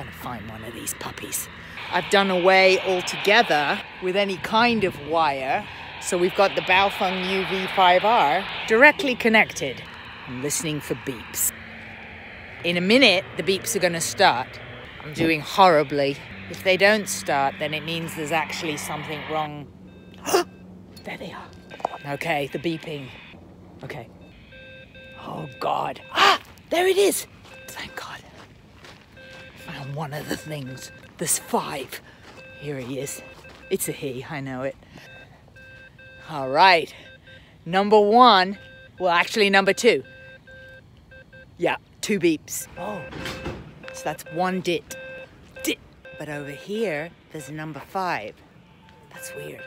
gonna find one of these puppies. I've done away altogether with any kind of wire. So we've got the Baofeng UV5R directly connected. I'm listening for beeps. In a minute, the beeps are gonna start. I'm doing horribly. If they don't start, then it means there's actually something wrong. there they are. Okay, the beeping. Okay. Oh God. Ah, there it is. One of the things. There's five. Here he is. It's a he, I know it. All right. Number one. Well, actually, number two. Yeah, two beeps. Oh, so that's one dit. Dit. But over here, there's number five. That's weird.